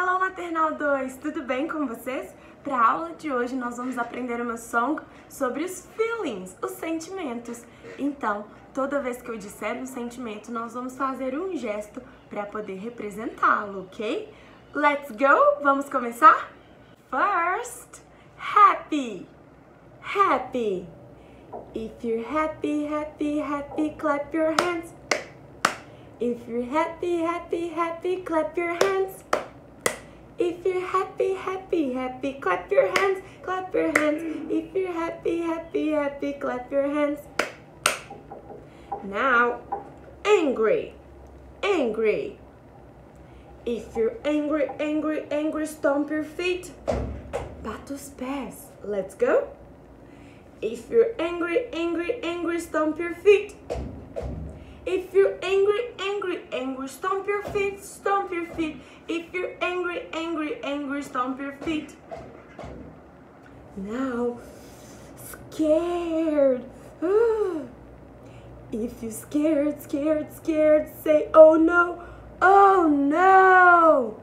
Hello Maternal 2, tudo bem com vocês? Para a aula de hoje nós vamos aprender uma song sobre os feelings, os sentimentos. Então, toda vez que eu disser um sentimento, nós vamos fazer um gesto para poder representá-lo, ok? Let's go! Vamos começar? First, happy, happy. If you're happy, happy, happy, clap your hands. If you're happy, happy, happy, clap your hands. If you're happy, happy, happy, clap your hands, clap your hands. If you're happy, happy, happy, clap your hands. Now, angry, angry. If you're angry, angry, angry, stomp your feet. Bata os pés. Let's go. If you're angry, angry, angry, stomp your feet. If you're angry, angry, angry, stomp your feet, stomp your feet. If you're angry, angry, your feet. Now, scared. if you're scared, scared, scared, say, oh no, oh no.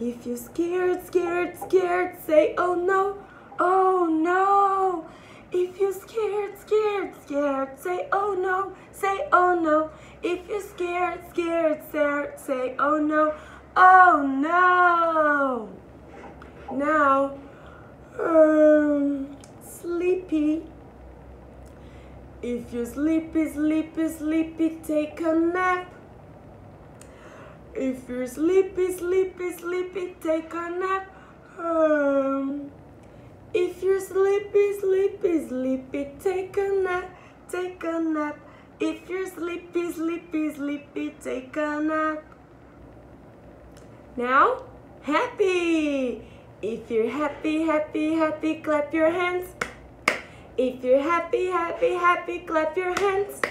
If you're scared, scared, scared, say, oh no, oh no. If you're scared, scared, scared, say oh no, say oh no. If you're scared, scared, scared, say oh no, oh no. Now, um, sleepy. If you're sleepy, sleepy, sleepy, take a nap. If you're sleepy, sleepy, sleepy, take a nap. Um, if you're sleepy, sleepy, sleepy, take a nap, take a nap. If you're sleepy, sleepy, sleepy, take a nap. Now, happy. If you're happy, happy, happy, clap your hands. If you're happy, happy, happy, clap your hands.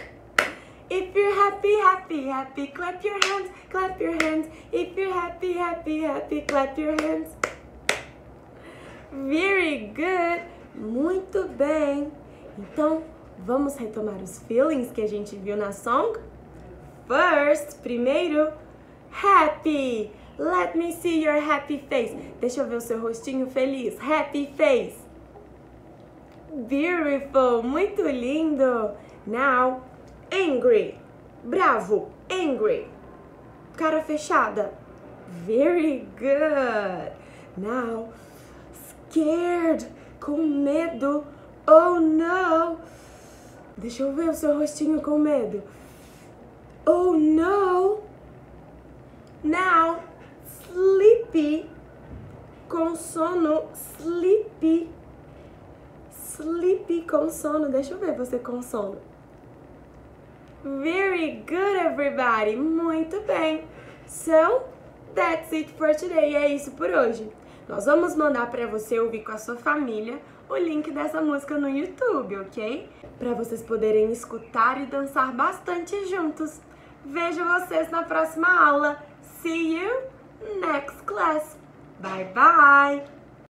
If you're happy, happy, happy, clap your hands, clap your hands. If you're happy, happy, happy, clap your hands. Very good! Muito bem! Então, vamos retomar os feelings que a gente viu na song? First, primeiro, happy! Let me see your happy face. Deixa eu ver o seu rostinho feliz. Happy face. Beautiful! Muito lindo! Now, angry. Bravo. Angry. Cara fechada. Very good. Now, scared, com medo. Oh no! Deixa eu ver o seu rostinho com medo. Oh no! Now, sleepy, com sono, sleepy. Sleepy com sono. Deixa eu ver você com sono. Very good, everybody. Muito bem. So, that's it for today. É isso por hoje. Nós vamos mandar para você ouvir com a sua família o link dessa música no YouTube, ok? Para vocês poderem escutar e dançar bastante juntos. Vejo vocês na próxima aula. See you next class. Bye bye!